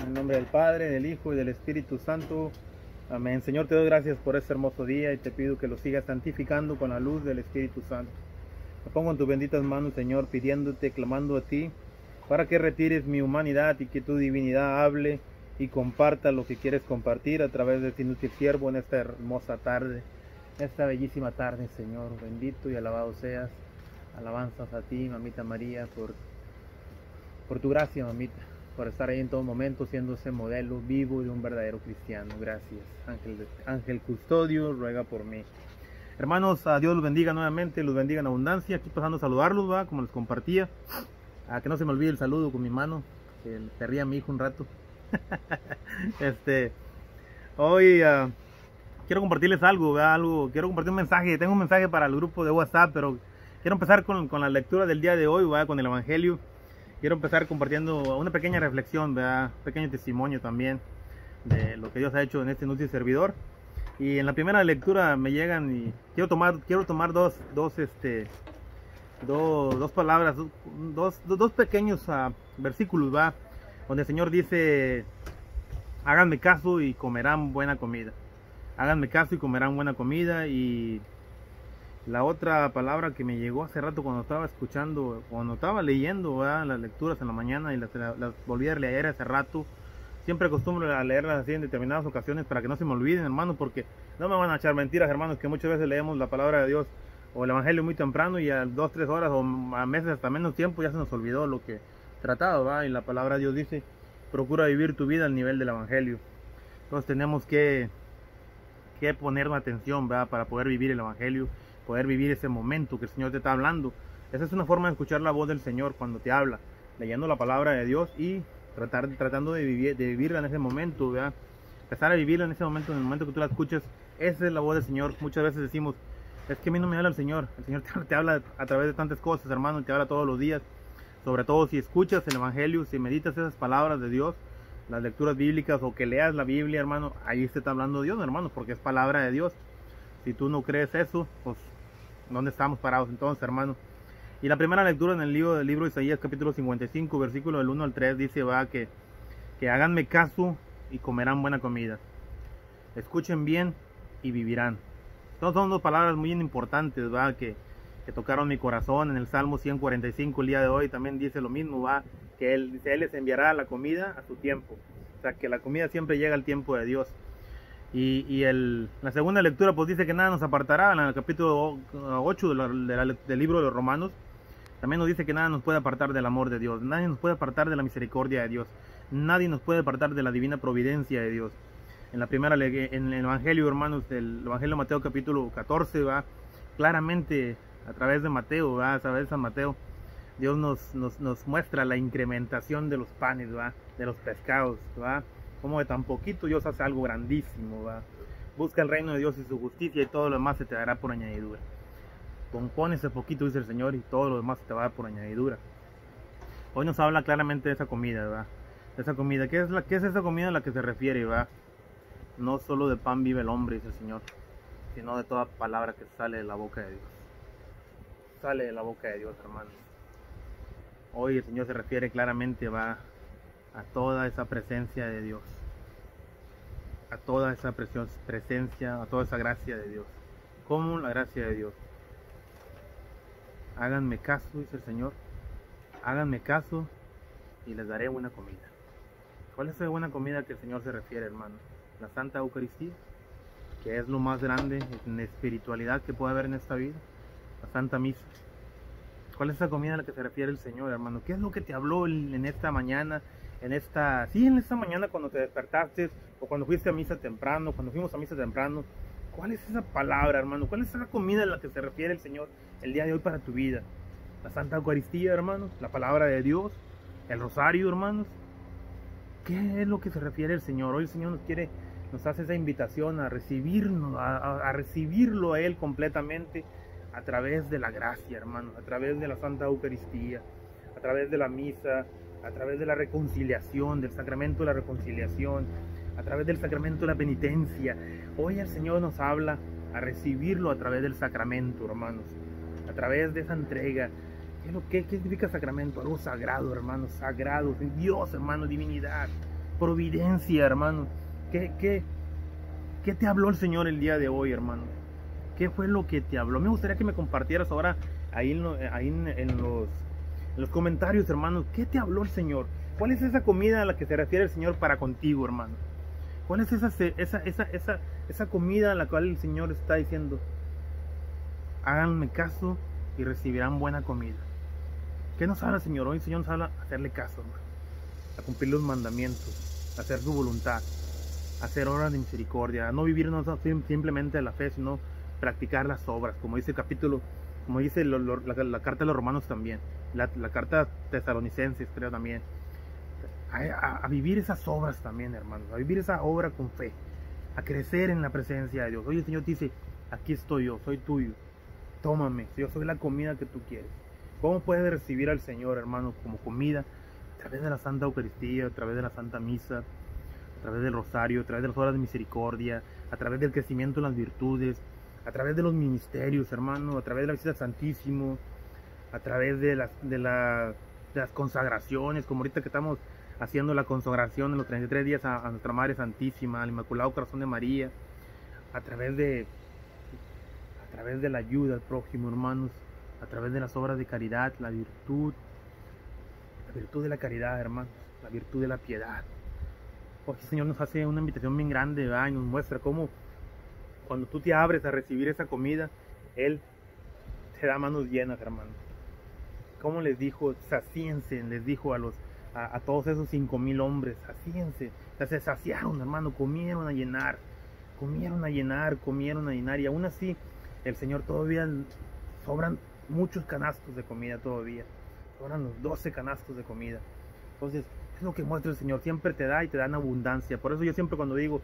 En el nombre del Padre, del Hijo y del Espíritu Santo. Amén. Señor, te doy gracias por este hermoso día y te pido que lo sigas santificando con la luz del Espíritu Santo. Me pongo en tus benditas manos, Señor, pidiéndote, clamando a ti, para que retires mi humanidad y que tu divinidad hable y comparta lo que quieres compartir a través de este inútil siervo en esta hermosa tarde, esta bellísima tarde, Señor. Bendito y alabado seas. Alabanzas a ti, mamita María, por, por tu gracia, mamita por estar ahí en todo momento siendo ese modelo vivo de un verdadero cristiano. Gracias. Ángel, Ángel Custodio, ruega por mí. Hermanos, a Dios los bendiga nuevamente, los bendiga en abundancia. Aquí pasando a saludarlos, ¿va? como les compartía. A que no se me olvide el saludo con mi mano. Que ría mi hijo un rato. este, hoy uh, quiero compartirles algo, ¿va? algo, quiero compartir un mensaje. Tengo un mensaje para el grupo de WhatsApp, pero quiero empezar con, con la lectura del día de hoy, ¿va? con el Evangelio quiero empezar compartiendo una pequeña reflexión, un pequeño testimonio también de lo que Dios ha hecho en este inútil servidor. Y en la primera lectura me llegan y quiero tomar, quiero tomar dos, dos, este, dos, dos palabras, dos, dos pequeños uh, versículos, va, donde el Señor dice, háganme caso y comerán buena comida. Háganme caso y comerán buena comida y la otra palabra que me llegó hace rato cuando estaba escuchando, cuando estaba leyendo las lecturas en la mañana y las, volví a leer hace rato, siempre acostumbro a leerlas así en determinadas ocasiones para que no se me olviden, hermano, porque no me van a echar mentiras, hermanos, que muchas veces leemos la palabra de Dios o el Evangelio muy temprano y a dos, tres horas o a meses hasta menos tiempo ya se nos olvidó lo que tratado, ¿va? Y la palabra de Dios dice, procura vivir tu vida al nivel del Evangelio. Entonces tenemos que, que poner atención, ¿va? Para poder vivir el Evangelio poder vivir ese momento que el Señor te está hablando. Esa es una forma de escuchar la voz del Señor cuando te habla, leyendo la palabra de Dios y tratar, tratando de, vivir, de vivirla en ese momento, ¿verdad? empezar a vivirla en ese momento, en el momento que tú la escuches. Esa es la voz del Señor. Muchas veces decimos, es que a mí no me habla el Señor. El Señor te, habla a través de tantas cosas, hermano, te habla todos los días. Sobre todo si escuchas el Evangelio, si meditas esas palabras de Dios, las lecturas bíblicas o que leas la Biblia, hermano, ahí se está hablando Dios, hermano, porque es palabra de Dios. Si tú no crees eso, pues ¿Dónde estamos parados entonces, hermano? Y la primera lectura en el libro del libro de Isaías, capítulo 55, versículo del 1 al 3, dice, va, que, que háganme caso y comerán buena comida. Escuchen bien y vivirán. Entonces son dos palabras muy importantes, va, que, que tocaron mi corazón en el Salmo 145 el día de hoy. También dice lo mismo, va, que él, dice, él les enviará la comida a su tiempo. O sea, que la comida siempre llega al tiempo de Dios. Y, el, la segunda lectura pues dice que nada nos apartará, en el capítulo 8 del libro de los Romanos, también nos dice que nada nos puede apartar del amor de Dios, nadie nos puede apartar de la misericordia de Dios, nadie nos puede apartar de la divina providencia de Dios. En la primera, en el Evangelio, hermanos, del Evangelio de Mateo capítulo 14, va claramente a través de Mateo, va a través de San Mateo, Dios nos, muestra la incrementación de los panes, de los pescados, como de tan poquito Dios hace algo grandísimo, ¿va? Busca el reino de Dios y su justicia y todo lo demás se te dará por añadidura. Compone ese poquito, dice el Señor, y todo lo demás se te va a dar por añadidura. Hoy nos habla claramente de esa comida, ¿va? De esa comida. ¿Qué es, la, ¿Qué es esa comida a la que se refiere, va? No solo de pan vive el hombre, dice el Señor, sino de toda palabra que sale de la boca de Dios. Sale de la boca de Dios, hermanos. Hoy el Señor se refiere claramente, va, a toda esa presencia de Dios, a toda esa presencia, a toda esa gracia de Dios. como la gracia de Dios? Háganme caso, dice el Señor, háganme caso y les daré buena comida. ¿Cuál es esa buena comida que el Señor se refiere, hermano? La Santa Eucaristía, que es lo más grande en espiritualidad que puede haber en esta vida. La Santa Misa. ¿Cuál es esa comida a la que se refiere el Señor, hermano? ¿Qué es lo que te habló en esta mañana en esta, sí, en esta mañana cuando te despertaste o cuando fuiste a misa temprano, cuando fuimos a misa temprano, ¿cuál es esa palabra, hermano? ¿Cuál es esa comida a la que se refiere el Señor el día de hoy para tu vida? La Santa Eucaristía, hermanos, la palabra de Dios, el rosario, hermanos. ¿Qué es lo que se refiere el Señor? Hoy el Señor nos quiere, nos hace esa invitación a recibirnos, a, a recibirlo a Él completamente a través de la gracia, hermanos, a través de la Santa Eucaristía, a través de la misa, a través de la reconciliación, del sacramento de la reconciliación, a través del sacramento de la penitencia. Hoy el Señor nos habla a recibirlo a través del sacramento, hermanos, a través de esa entrega. ¿Qué, lo, qué, significa sacramento? Algo sagrado, hermanos, sagrado, Dios, hermano, divinidad. providencia, hermano. ¿Qué, qué, qué te habló el Señor el día de hoy, hermano? ¿Qué fue lo que te habló? Me gustaría que me compartieras ahora ahí ahí en, los, los comentarios, hermano. ¿Qué te habló el Señor? ¿Cuál es esa comida a la que se refiere el Señor para contigo, hermano? ¿Cuál es esa, esa, esa, esa, esa comida a la cual el Señor está diciendo? Háganme caso y recibirán buena comida. ¿Qué nos habla el Señor? Hoy el Señor nos habla a hacerle caso, hermano. A cumplir los mandamientos, a hacer su voluntad, a hacer obras de misericordia, a no vivir simplemente de la fe, sino practicar las obras, como dice el capítulo, como dice la, carta de los romanos también, la, carta tesalonicenses creo también. A, vivir esas obras también, hermanos, a vivir esa obra con fe, a crecer en la presencia de Dios. Hoy el Señor dice, aquí estoy yo, soy tuyo, tómame, yo soy la comida que tú quieres. ¿Cómo puedes recibir al Señor, hermano, como comida? A través de la Santa Eucaristía, a través de la Santa Misa, a través del Rosario, a través de las horas de misericordia, a través del crecimiento en las virtudes, a través de los ministerios, hermano, a través de la visita al Santísimo, a través de las, de, las consagraciones, como ahorita que estamos haciendo la consagración en los 33 días a, nuestra Madre Santísima, al Inmaculado Corazón de María, a través de a través de la ayuda al prójimo, hermanos, a través de las obras de caridad, la virtud, la virtud de la caridad, hermanos, la virtud de la piedad. Porque el Señor nos hace una invitación bien grande, y nos muestra cómo cuando tú te abres a recibir esa comida, Él te da manos llenas, hermano. Como les dijo, sacíense, les dijo a los a, todos esos cinco mil hombres, sacíense, se saciaron, hermano, comieron a llenar, comieron a llenar, comieron a llenar, y aún así el Señor todavía sobran muchos canastos de comida todavía. Sobran los 12 canastos de comida. Entonces, es lo que muestra el Señor. Siempre te da y te da en abundancia. Por eso yo siempre cuando digo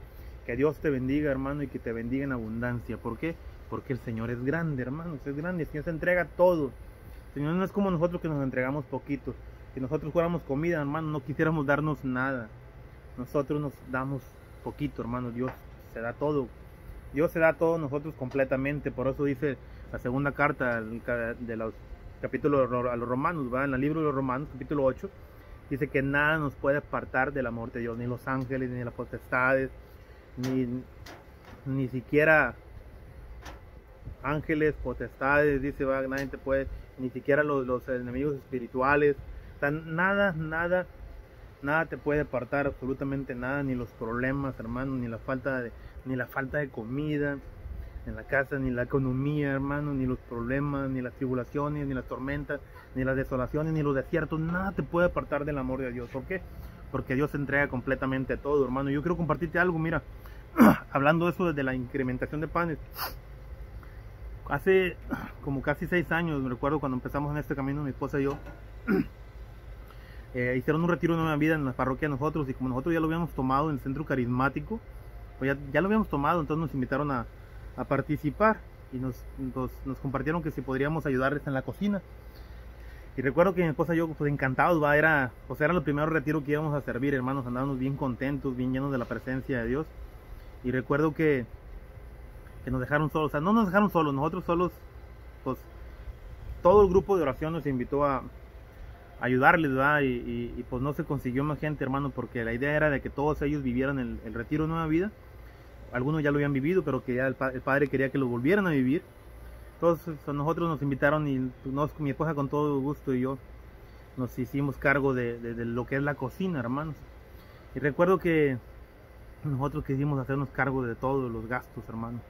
que Dios te bendiga, hermano, y que te bendiga en abundancia. ¿Por qué? Porque el Señor es grande, hermanos. Es grande. El Señor se entrega todo. Señor no es como nosotros que nos entregamos poquito. Si nosotros fuéramos comida, hermano, no quisiéramos darnos nada. Nosotros nos damos poquito, hermano. Dios se da todo. Dios se da todo nosotros completamente. Por eso dice la segunda carta de los capítulos a los romanos, ¿va? en el libro de los romanos, capítulo 8, dice que nada nos puede apartar del amor de Dios, ni los ángeles, ni las potestades, ni, ni siquiera ángeles, potestades, dice, va, nadie te puede, ni siquiera los, enemigos espirituales, nada, nada, nada te puede apartar, absolutamente nada, ni los problemas, hermano, ni la falta de, ni la falta de comida, en la casa, ni la economía, hermano, ni los problemas, ni las tribulaciones, ni las tormentas, ni las desolaciones, ni los desiertos, nada te puede apartar del amor de Dios. ¿Por qué? Porque Dios entrega completamente todo, hermano. Yo quiero compartirte algo, mira, hablando de eso desde la incrementación de panes. Hace como casi seis años, me recuerdo cuando empezamos en este camino, mi esposa y yo, eh, hicieron un retiro de nueva vida en la parroquia nosotros, y como nosotros ya lo habíamos tomado en el centro carismático, pues ya, ya lo habíamos tomado, entonces nos invitaron a, a participar y nos, nos, compartieron que si podríamos ayudarles en la cocina. Y recuerdo que mi esposa y yo, pues encantados, va, era, pues era el primer retiro que íbamos a servir, hermanos, andábamos bien contentos, bien llenos de la presencia de Dios. Y recuerdo que, que nos dejaron solos, o sea, no nos dejaron solos, nosotros solos, pues todo el grupo de oración nos invitó a, ayudarles, ¿verdad? Y, pues no se consiguió más gente, hermano, porque la idea era de que todos ellos vivieran el, el retiro Nueva Vida algunos ya lo habían vivido, pero que ya el, padre quería que lo volvieran a vivir. Entonces nosotros nos invitaron y pues, mi esposa con todo gusto y yo nos hicimos cargo de, lo que es la cocina, hermanos. Y recuerdo que nosotros quisimos hacernos cargo de todos los gastos, hermanos.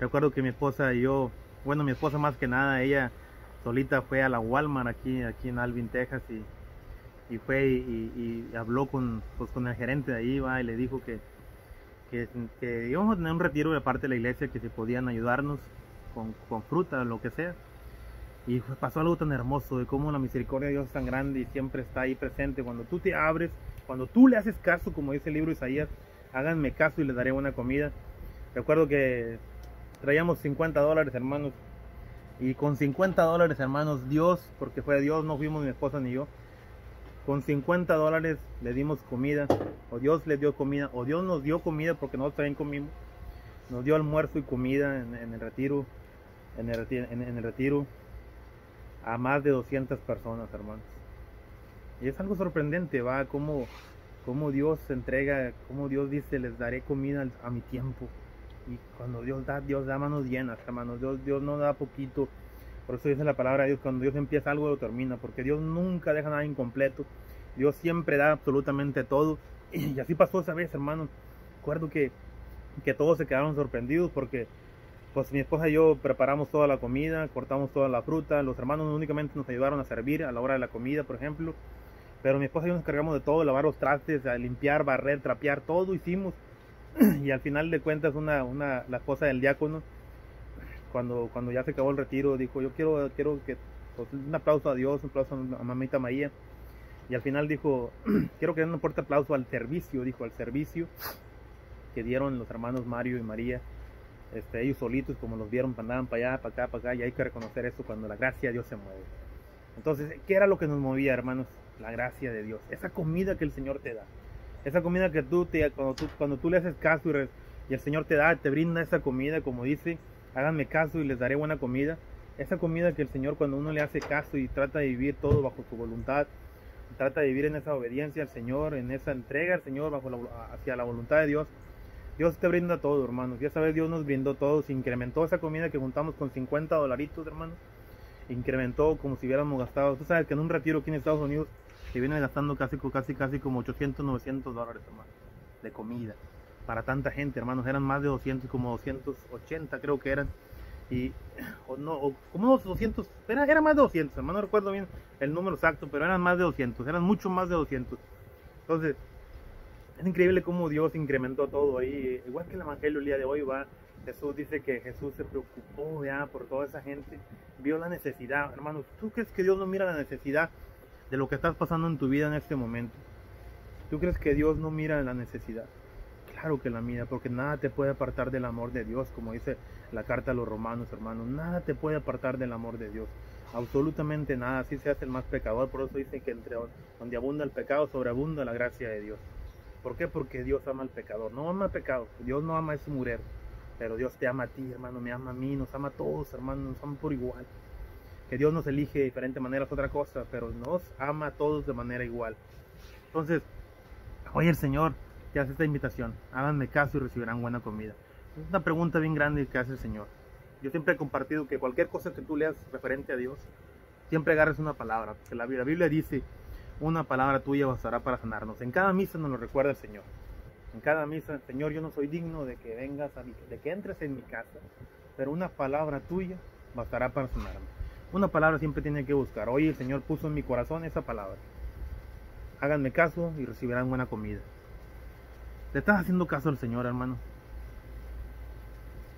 Recuerdo que mi esposa y yo, bueno, mi esposa más que nada, ella solita fue a la Walmart aquí, aquí en Alvin, Texas y, y fue y, habló con, pues, con el gerente de ahí, va, y le dijo que, que, íbamos a tener un retiro de parte de la iglesia que se podían ayudarnos con, con fruta, lo que sea. Y pasó algo tan hermoso de cómo la misericordia de Dios es tan grande y siempre está ahí presente. Cuando tú te abres, cuando tú le haces caso, como dice el libro de Isaías, háganme caso y les daré buena comida. Recuerdo que traíamos 50 dólares, hermanos. Y con 50 dólares, hermanos, Dios, porque fue Dios, no fuimos mi esposa ni yo, con 50 dólares le dimos comida, o Dios le dio comida, o Dios nos dio comida porque nosotros también comimos. Nos dio almuerzo y comida en, el retiro, en el, retiro, a más de 200 personas, hermanos. Y es algo sorprendente, va, cómo, cómo Dios entrega, cómo Dios dice, les daré comida a mi tiempo. Y cuando Dios da, Dios da manos llenas, hermanos. Dios, Dios no da poquito. Por eso dice la palabra de Dios, cuando Dios empieza algo lo termina, porque Dios nunca deja nada incompleto. Dios siempre da absolutamente todo. Y así pasó esa vez, hermano. Recuerdo que, que todos se quedaron sorprendidos porque pues mi esposa y yo preparamos toda la comida, cortamos toda la fruta, los hermanos únicamente nos ayudaron a servir a la hora de la comida, por ejemplo. Pero mi esposa y yo nos encargamos de todo, lavar los trastes, limpiar, barrer, trapear, todo hicimos. Y al final de cuentas, una, una, la esposa del diácono, cuando, cuando ya se acabó el retiro, dijo, yo quiero, quiero que, pues, un aplauso a Dios, un aplauso a mamita María. Y al final dijo, quiero que den un fuerte aplauso al servicio, dijo, al servicio que dieron los hermanos Mario y María. Este, ellos solitos, como los vieron, andaban para allá, para acá, para acá, y hay que reconocer eso cuando la gracia de Dios se mueve. Entonces, ¿qué era lo que nos movía, hermanos? La gracia de Dios, esa comida que el Señor te da, esa comida que tú, te, cuando, tú cuando tú le haces caso y, el Señor te da, te brinda esa comida, como dice, háganme caso y les daré buena comida. Esa comida que el Señor cuando uno le hace caso y trata de vivir todo bajo su voluntad, trata de vivir en esa obediencia al Señor, en esa entrega al Señor bajo hacia la voluntad de Dios, Dios te brinda todo, hermanos. Ya sabes, Dios nos brindó todo. Incrementó esa comida que juntamos con 50 dolaritos, hermanos. Incrementó como si hubiéramos gastado. Tú sabes que en un retiro aquí en Estados Unidos se viene gastando casi, casi, casi como 800, 900 dólares, hermano, de comida. Para tanta gente, hermanos. Eran más de 200, como 280 creo que eran. Y, o no, o como unos 200, era, era más de 200, hermano. No recuerdo bien el número exacto, pero eran más de 200. Eran mucho más de 200. Entonces, es increíble cómo Dios incrementó todo ahí. Igual que el Evangelio el día de hoy va, Jesús dice que Jesús se preocupó ya por toda esa gente, vio la necesidad. Hermanos, ¿tú crees que Dios no mira la necesidad de lo que estás pasando en tu vida en este momento? ¿Tú crees que Dios no mira la necesidad? Claro que la mira, porque nada te puede apartar del amor de Dios, como dice la carta a los romanos, hermanos. Nada te puede apartar del amor de Dios. Absolutamente nada. Así se hace el más pecador. Por eso dice que entre donde abunda el pecado, sobreabunda la gracia de Dios. ¿Por qué? Porque Dios ama al pecador. No ama al pecado. Dios no ama a ese murero. Pero Dios te ama a ti, hermano. Me ama a mí. Nos ama a todos, hermano. Nos ama por igual. Que Dios nos elige de diferentes maneras, otra cosa. Pero nos ama a todos de manera igual. Entonces, hoy el Señor te hace esta invitación. Háganme caso y recibirán buena comida. Es una pregunta bien grande que hace el Señor. Yo siempre he compartido que cualquier cosa que tú leas referente a Dios, siempre agarres una palabra. Que la Biblia dice una palabra tuya bastará para sanarnos. En cada misa nos lo recuerda el Señor. En cada misa, Señor, yo no soy digno de que vengas, a de que entres en mi casa, pero una palabra tuya bastará para sanarme. Una palabra siempre tiene que buscar. Hoy el Señor puso en mi corazón esa palabra. Háganme caso y recibirán buena comida. ¿Le estás haciendo caso al Señor, hermano?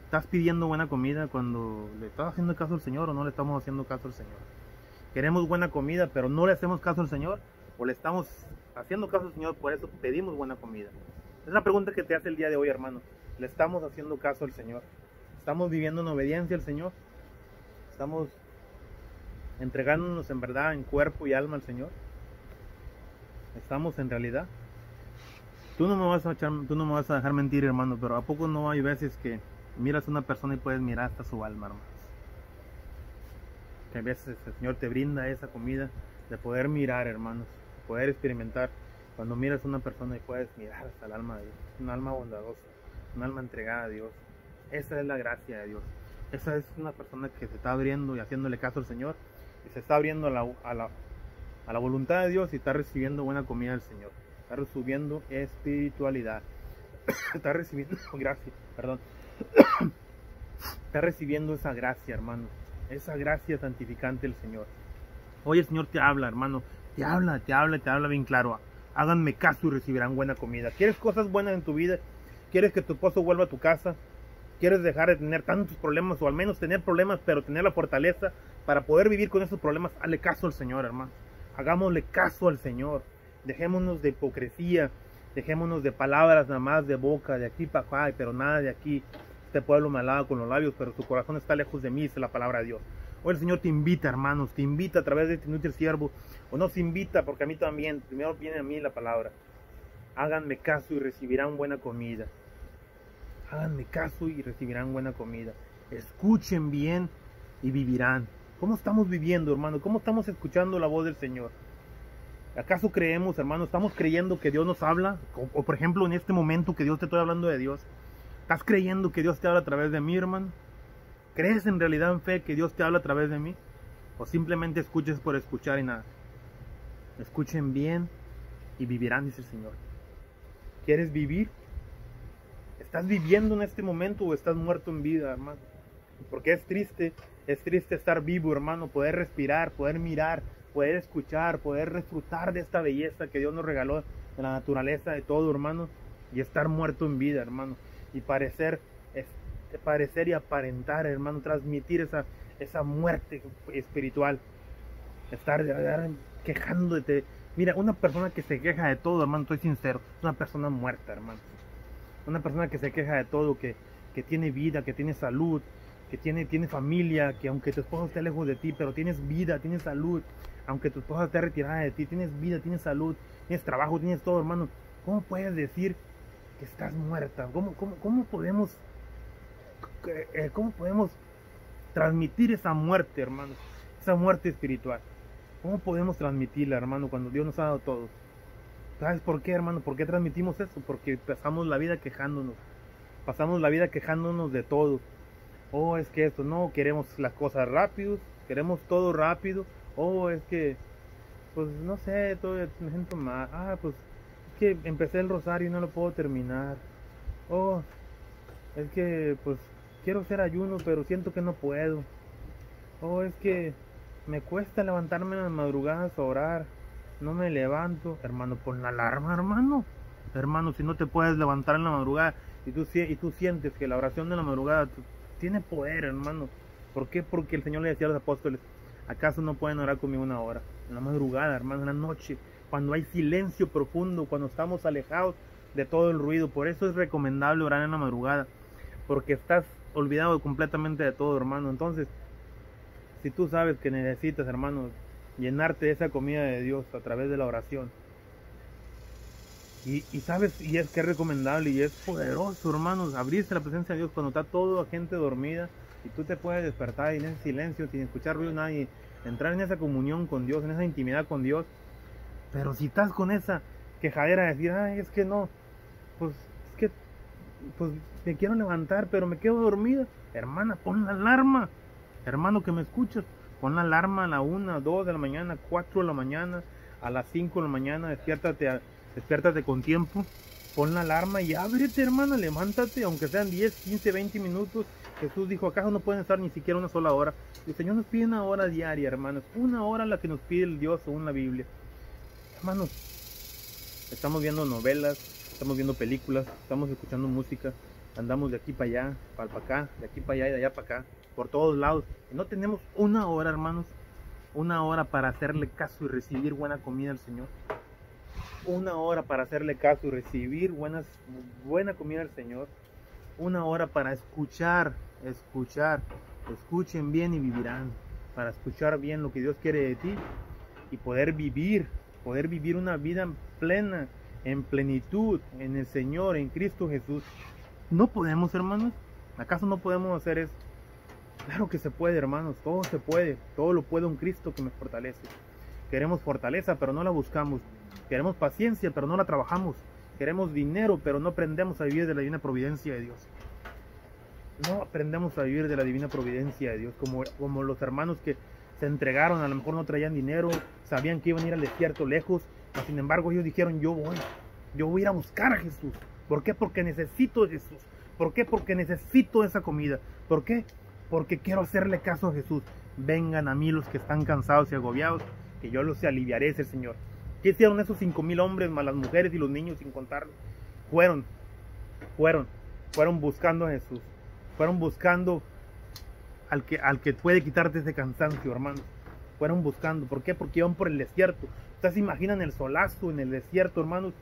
¿Estás pidiendo buena comida cuando le estás haciendo caso al Señor o no le estamos haciendo caso al Señor? queremos buena comida, pero no le hacemos caso al Señor, o le estamos haciendo caso al Señor, por eso pedimos buena comida. Es la pregunta que te hace el día de hoy, hermano. ¿Le estamos haciendo caso al Señor? ¿Estamos viviendo en obediencia al Señor? ¿Estamos entregándonos en verdad, en cuerpo y alma al Señor? ¿Estamos en realidad? Tú no me vas a, tú no me vas a dejar mentir, hermano, pero ¿a poco no hay veces que miras a una persona y puedes mirar hasta su alma, hermano? que a veces el Señor te brinda esa comida de poder mirar, hermanos, poder experimentar. Cuando miras a una persona y puedes mirar hasta el alma de Dios, un alma bondadosa, un alma entregada a Dios. Esa es la gracia de Dios. Esa es una persona que se está abriendo y haciéndole caso al Señor y se está abriendo a la, a la, a la voluntad de Dios y está recibiendo buena comida del Señor. Está recibiendo espiritualidad. está recibiendo gracia, perdón. está recibiendo esa gracia, hermanos esa gracia santificante del Señor. Hoy el Señor te habla, hermano, te habla, te habla, te habla bien claro. Háganme caso y recibirán buena comida. ¿Quieres cosas buenas en tu vida? ¿Quieres que tu esposo vuelva a tu casa? ¿Quieres dejar de tener tantos problemas o al menos tener problemas, pero tener la fortaleza para poder vivir con esos problemas? Hazle caso al Señor, hermano. Hagámosle caso al Señor. Dejémonos de hipocresía. Dejémonos de palabras nada más de boca, de aquí para pero nada de aquí. Este pueblo me alaba con los labios, pero su corazón está lejos de mí, dice la palabra de Dios. Hoy el Señor te invita, hermanos, te invita a través de este inútil siervo, o no se invita, porque a mí también, primero viene a mí la palabra. Háganme caso y recibirán buena comida. Háganme caso y recibirán buena comida. Escuchen bien y vivirán. ¿Cómo estamos viviendo, hermano? ¿Cómo estamos escuchando la voz del Señor? ¿Acaso creemos, hermano, estamos creyendo que Dios nos habla? O, por ejemplo, en este momento que Dios te estoy hablando de Dios. ¿Estás creyendo que Dios te habla a través de mí, hermano? ¿Crees en realidad en fe que Dios te habla a través de mí? ¿O simplemente escuches por escuchar y nada? Escuchen bien y vivirán, dice el Señor. ¿Quieres vivir? ¿Estás viviendo en este momento o estás muerto en vida, hermano? Porque es triste, es triste estar vivo, hermano, poder respirar, poder mirar, poder escuchar, poder disfrutar de esta belleza que Dios nos regaló, de la naturaleza, de todo, hermano, y estar muerto en vida, hermano, y parecer, parecer y aparentar, hermano, transmitir esa, esa muerte espiritual, estar quejándote. Mira, una persona que se queja de todo, hermano, estoy sincero, es una persona muerta, hermano. Una persona que se queja de todo, que, que tiene vida, que tiene salud, que tiene, tiene familia, que aunque tu esposo esté lejos de ti, pero tienes vida, tienes salud, aunque tu esposa esté retirada de ti, tienes vida, tienes salud, tienes trabajo, tienes todo, hermano. ¿Cómo puedes decir que estás muerta? ¿Cómo, cómo, cómo podemos, eh, cómo podemos transmitir esa muerte, hermano? Esa muerte espiritual. ¿Cómo podemos transmitirla, hermano, cuando Dios nos ha dado todo? ¿Sabes por qué, hermano? ¿Por qué transmitimos eso? Porque pasamos la vida quejándonos. Pasamos la vida quejándonos de todo oh, es que esto, no, queremos las cosas rápidos, queremos todo rápido, oh, es que, pues no sé, todo me siento mal, ah, pues es que empecé el rosario y no lo puedo terminar, oh, es que, pues quiero hacer ayuno, pero siento que no puedo, oh, es que me cuesta levantarme en las madrugadas a orar, no me levanto, hermano, pon la alarma, hermano, hermano, si no te puedes levantar en la madrugada y tú, y tú sientes que la oración de la madrugada tiene poder, hermano. ¿Por qué? Porque el Señor le decía a los apóstoles, ¿acaso no pueden orar conmigo una hora? En la madrugada, hermano, en la noche, cuando hay silencio profundo, cuando estamos alejados de todo el ruido. Por eso es recomendable orar en la madrugada, porque estás olvidado completamente de todo, hermano. Entonces, si tú sabes que necesitas, hermano, llenarte de esa comida de Dios a través de la oración, y, sabes, y es que es recomendable y es poderoso, hermanos, abrirse la presencia de Dios cuando está toda gente dormida y tú te puedes despertar en ese silencio sin escuchar ruido nadie, entrar en esa comunión con Dios, en esa intimidad con Dios. Pero si estás con esa quejadera de decir, ay, es que no, pues es que pues me quiero levantar, pero me quedo dormida. Hermana, pon la alarma. Hermano que me escuchas, pon la alarma a la 1, 2 de la mañana, 4 de la mañana, a las 5 de la mañana, despiértate a despiértate con tiempo, pon la alarma y ábrete, hermana, levántate, aunque sean 10, 15, 20 minutos. Jesús dijo, ¿acaso no pueden estar ni siquiera una sola hora? El Señor nos pide una hora diaria, hermanos, una hora la que nos pide el Dios según la Biblia. Hermanos, estamos viendo novelas, estamos viendo películas, estamos escuchando música, andamos de aquí para allá, para acá, de aquí para allá y de allá para acá, por todos lados. Y no tenemos una hora, hermanos, una hora para hacerle caso y recibir buena comida del Señor una hora para hacerle caso y recibir buenas, buena comida del Señor, una hora para escuchar, escuchar, escuchen bien y vivirán, para escuchar bien lo que Dios quiere de ti y poder vivir, poder vivir una vida plena, en plenitud, en el Señor, en Cristo Jesús. No podemos, hermanos, ¿acaso no podemos hacer eso? Claro que se puede, hermanos, todo se puede, todo lo puede un Cristo que me fortalece. Queremos fortaleza, pero no la buscamos. Queremos paciencia, pero no la trabajamos. Queremos dinero, pero no aprendemos a vivir de la divina providencia de Dios. No aprendemos a vivir de la divina providencia de Dios, como, como los hermanos que se entregaron, a lo mejor no traían dinero, sabían que iban a ir al desierto lejos, sin embargo ellos dijeron, yo voy, yo voy a ir a buscar a Jesús. ¿Por qué? Porque necesito Jesús. ¿Por qué? Porque necesito esa comida. ¿Por qué? Porque quiero hacerle caso a Jesús. Vengan a mí los que están cansados y agobiados, que yo los aliviaré, ese Señor. ¿Qué hicieron esos cinco mil hombres, más las mujeres y los niños sin contarlos? Fueron, fueron, fueron buscando a Jesús. Fueron buscando al que, al que puede quitarte ese cansancio, hermano. Fueron buscando. ¿Por qué? Porque iban por el desierto. Ustedes se imaginan el solazo en el desierto, hermanos.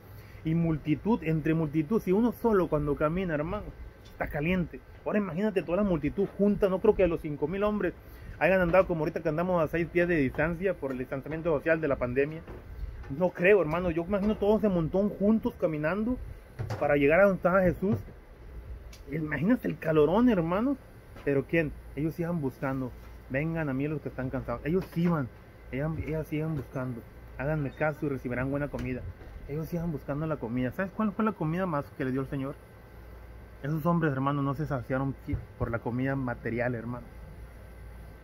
Y multitud, entre multitud. Si uno solo cuando camina, hermano, está caliente. Ahora imagínate toda la multitud junta. No creo que los cinco mil hombres hayan andado como ahorita que andamos a seis pies de distancia por el distanciamiento social de la pandemia. No creo, hermano. Yo imagino todos se montón juntos caminando para llegar a donde estaba Jesús. Imagínate el calorón, hermano. Pero ¿quién? Ellos iban buscando. Vengan a mí los que están cansados. Ellos iban. Ellas, ellas iban buscando. Háganme caso y recibirán buena comida. Ellos iban buscando la comida. ¿Sabes cuál fue la comida más que le dio el Señor? Esos hombres, hermano, no se saciaron por la comida material, hermano.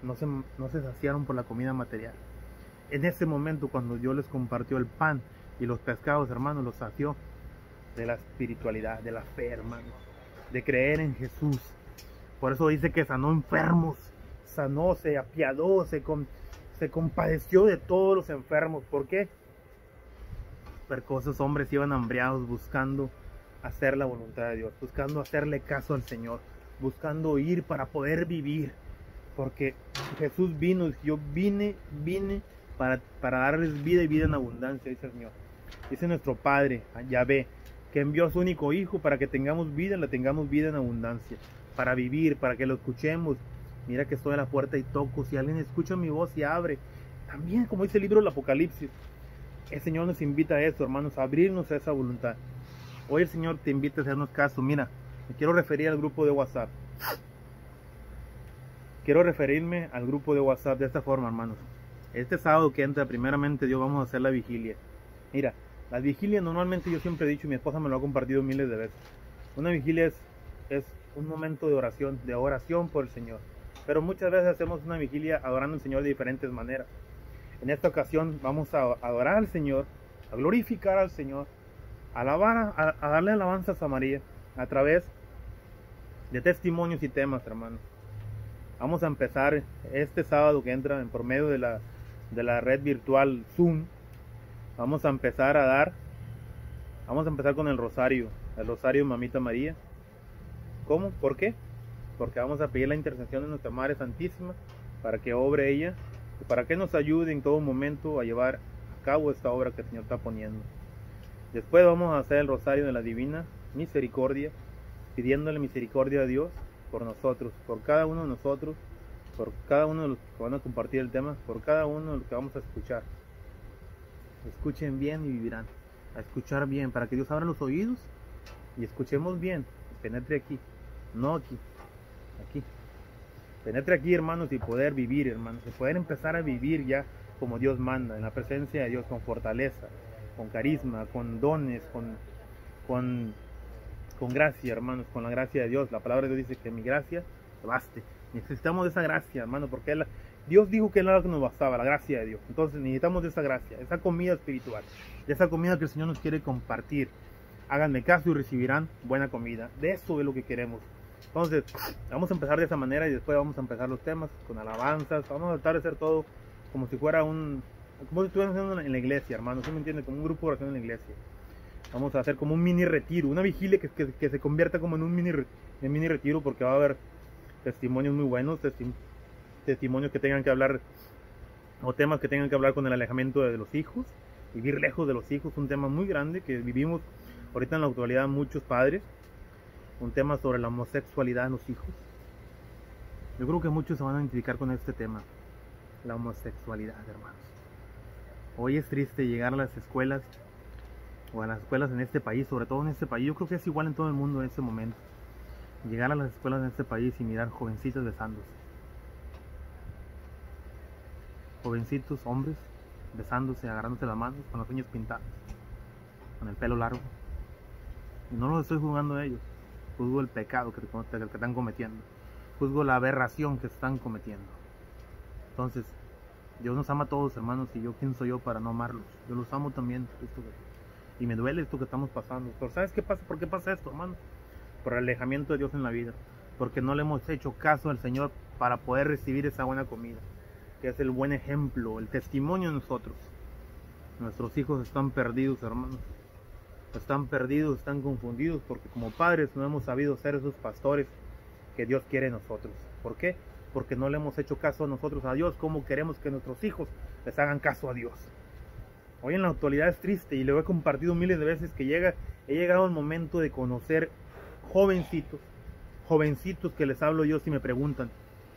No se, no se saciaron por la comida material. En ese momento, cuando Dios les compartió el pan y los pescados, hermano, los sació de la espiritualidad, de la fe, hermano, de creer en Jesús. Por eso dice que sanó enfermos, sanó, se apiadó, se, se compadeció de todos los enfermos. ¿Por qué? Porque esos hombres iban hambriados buscando hacer la voluntad de Dios, buscando hacerle caso al Señor, buscando ir para poder vivir. Porque Jesús vino, yo vine, vine para, darles vida y vida en abundancia, dice el Señor. Dice nuestro Padre, Yahvé, que envió a su único Hijo para que tengamos vida, la tengamos vida en abundancia, para vivir, para que lo escuchemos. Mira que estoy a la puerta y toco, si alguien escucha mi voz y abre. También, como dice el libro del Apocalipsis, el Señor nos invita a eso, hermanos, a abrirnos a esa voluntad. Hoy el Señor te invita a hacernos caso. Mira, me quiero referir al grupo de WhatsApp. Quiero referirme al grupo de WhatsApp de esta forma, hermanos. Este sábado que entra, primeramente Dios, vamos a hacer la vigilia. Mira, la vigilia normalmente yo siempre he dicho, y mi esposa me lo ha compartido miles de veces. Una vigilia es, un momento de oración, de oración por el Señor. Pero muchas veces hacemos una vigilia adorando al Señor de diferentes maneras. En esta ocasión vamos a adorar al Señor, a glorificar al Señor, alabar, a, darle alabanzas a María a través de testimonios y temas, hermano. Vamos a empezar este sábado que entra por medio de la, de la red virtual Zoom. Vamos a empezar a dar, vamos a empezar con el rosario, el rosario Mamita María. ¿Cómo? ¿Por qué? Porque vamos a pedir la intercesión de nuestra Madre Santísima para que obre ella y para que nos ayude en todo momento a llevar a cabo esta obra que el Señor está poniendo. Después vamos a hacer el rosario de la divina misericordia, pidiéndole misericordia a Dios por nosotros, por cada uno de nosotros, por cada uno de los que van a compartir el tema, por cada uno de los que vamos a escuchar. Escuchen bien y vivirán. A escuchar bien, para que Dios abra los oídos y escuchemos bien. Penetre aquí, no aquí, aquí. Penetre aquí, hermanos, y poder vivir, hermanos, y poder empezar a vivir ya como Dios manda, en la presencia de Dios, con fortaleza, con carisma, con dones, con, con, con gracia, hermanos, con la gracia de Dios. La palabra de Dios dice que mi gracia baste. Necesitamos de esa gracia, hermano, porque Dios dijo que era lo que nos bastaba, la gracia de Dios. Entonces necesitamos de esa gracia, esa comida espiritual, esa comida que el Señor nos quiere compartir. Háganme caso y recibirán buena comida. De eso es lo que queremos. Entonces, vamos a empezar de esa manera y después vamos a empezar los temas con alabanzas. Vamos a tratar de hacer todo como si fuera un, como si estuviéramos en la iglesia, hermano, ¿sí me entiende? Como un grupo de oración en la iglesia. Vamos a hacer como un mini retiro, una vigilia que, que, se convierta como en un mini, en mini retiro porque va a haber testimonios muy buenos, testimonios que tengan que hablar o temas que tengan que hablar con el alejamiento de los hijos, vivir lejos de los hijos, un tema muy grande que vivimos ahorita en la actualidad muchos padres, un tema sobre la homosexualidad en los hijos. Yo creo que muchos se van a identificar con este tema, la homosexualidad, hermanos. Hoy es triste llegar a las escuelas o a las escuelas en este país, sobre todo en este país. Yo creo que es igual en todo el mundo en este momento. Llegar a las escuelas en este país y mirar jovencitos besándose. Jovencitos, hombres, besándose, agarrándose las manos, con los uñas pintadas, con el pelo largo. Y no los estoy juzgando a ellos. Juzgo el pecado que, que están cometiendo. Juzgo la aberración que están cometiendo. Entonces, Dios nos ama a todos, hermanos, y yo quién soy yo para no amarlos. Yo los amo también. y me duele esto que estamos pasando. Pero ¿sabes qué pasa? ¿Por qué pasa esto, hermano? Por el alejamiento de Dios en la vida. Porque no le hemos hecho caso al Señor para poder recibir esa buena comida. Que es el buen ejemplo, el testimonio de nosotros. Nuestros hijos están perdidos, hermanos. Están perdidos, están confundidos porque como padres no hemos sabido ser esos pastores que Dios quiere en nosotros. ¿Por qué? porque no le hemos hecho caso a nosotros a Dios, como queremos que nuestros hijos les hagan caso a Dios. Hoy en la actualidad es triste y lo he compartido miles de veces que llega, he llegado el momento de conocer jovencitos, jovencitos que les hablo yo si me preguntan,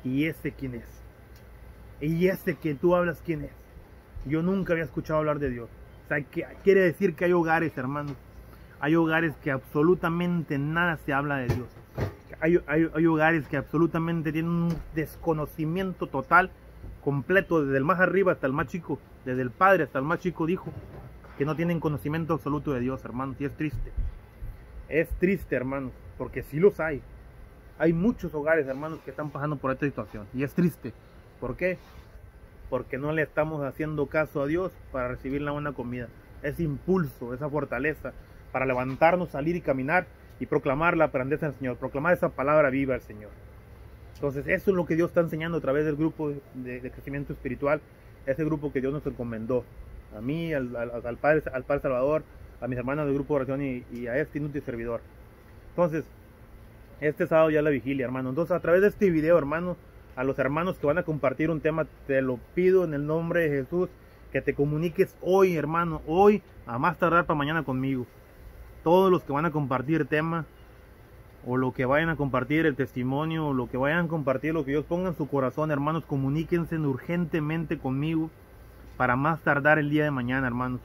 ¿y ese quién es? ¿Y ese que tú hablas quién es? Yo nunca había escuchado hablar de Dios. O sea, quiere decir que hay hogares, hermanos. Hay hogares que absolutamente nada se habla de Dios hay, hogares que absolutamente tienen un desconocimiento total completo, desde el más arriba hasta el más chico, desde el padre hasta el más chico, dijo que no tienen conocimiento absoluto de Dios, hermanos, y es triste. Es triste, hermanos, porque sí los hay. Hay muchos hogares, hermanos, que están pasando por esta situación, y es triste. ¿Por qué? Porque no le estamos haciendo caso a Dios para recibir la buena comida. Ese impulso, esa fortaleza para levantarnos, salir y caminar y proclamar la grandeza del Señor, proclamar esa palabra viva al Señor. Entonces, eso es lo que Dios está enseñando a través del grupo de, de crecimiento espiritual, ese grupo que Dios nos encomendó. A mí, al, al, Padre, al Padre Salvador, a mis hermanos del grupo de oración y, y a este inútil servidor. Entonces, este sábado ya la vigilia, hermano. Entonces, a través de este video, hermano, a los hermanos que van a compartir un tema, te lo pido en el nombre de Jesús, que te comuniques hoy, hermano, hoy, a más tardar para mañana conmigo. Todos los que van a compartir tema, o lo que vayan a compartir el testimonio, o lo que vayan a compartir, lo que Dios ponga en su corazón, hermanos, comuníquense urgentemente conmigo para más tardar el día de mañana, hermanos.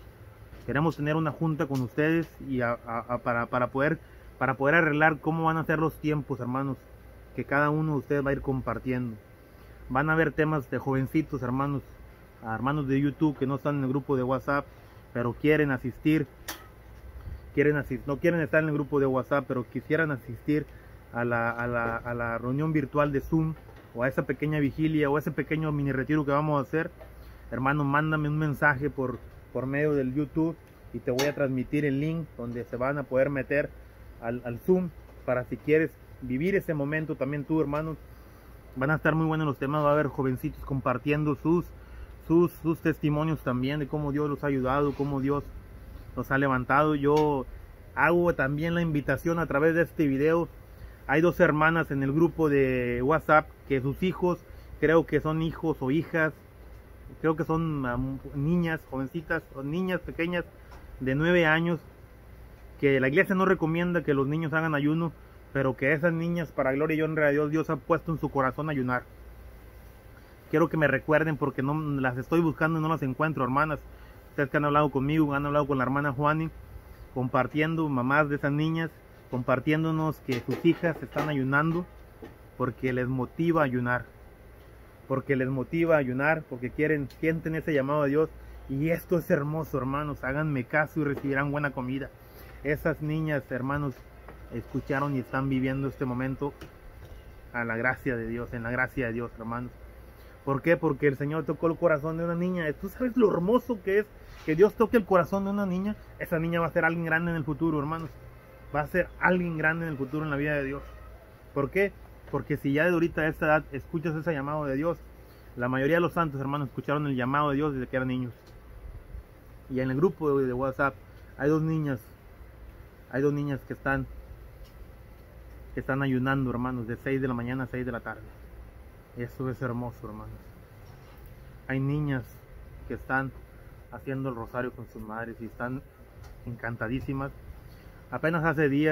Queremos tener una junta con ustedes y para, poder, para poder arreglar cómo van a ser los tiempos, hermanos, que cada uno de ustedes va a ir compartiendo. Van a haber temas de jovencitos, hermanos, hermanos de YouTube que no están en el grupo de WhatsApp, pero quieren asistir. Quieren asistir, no quieren estar en el grupo de WhatsApp, pero quisieran asistir a la reunión virtual de Zoom o a esa pequeña vigilia o a ese pequeño mini retiro que vamos a hacer hermano, mándame un mensaje por, por medio del YouTube y te voy a transmitir el link donde se van a poder meter al, Zoom para si quieres vivir ese momento también tú, hermano. Van a estar muy buenos los temas, va a haber jovencitos compartiendo sus, sus, sus testimonios también de cómo Dios los ha ayudado, cómo Dios los ha levantado. Yo hago también la invitación a través de este video. Hay dos hermanas en el grupo de WhatsApp que sus hijos, creo que son hijos o hijas creo que son niñas, jovencitas, niñas pequeñas de 9 años, que la iglesia no recomienda que los niños hagan ayuno, pero que esas niñas, para gloria y honra de Dios, Dios ha puesto en su corazón ayunar. Quiero que me recuerden porque no las estoy buscando y no las encuentro, hermanas. Ustedes que han hablado conmigo, han hablado con la hermana Juani, compartiendo, mamás de esas niñas, compartiéndonos que sus hijas están ayunando porque les motiva a ayunar porque les motiva a ayunar, porque quieren, sienten ese llamado a Dios. Y esto es hermoso, hermanos. Háganme caso y recibirán buena comida. Esas niñas, hermanos, escucharon y están viviendo este momento a la gracia de Dios, en la gracia de Dios, hermanos. ¿Por qué? Porque el Señor tocó el corazón de una niña. ¿Tú sabes lo hermoso que es que Dios toque el corazón de una niña? Esa niña va a ser alguien grande en el futuro, hermanos. Va a ser alguien grande en el futuro en la vida de Dios. ¿Por qué? Porque si ya de ahorita a esta edad escuchas ese llamado de Dios, la mayoría de los santos hermanos escucharon el llamado de Dios desde que eran niños. Y en el grupo de WhatsApp hay dos niñas, hay dos niñas que están que están ayunando, hermanos, de 6 de la mañana a 6 de la tarde. Eso es hermoso, hermanos. Hay niñas que están haciendo el rosario con sus madres y están encantadísimas. Apenas hace días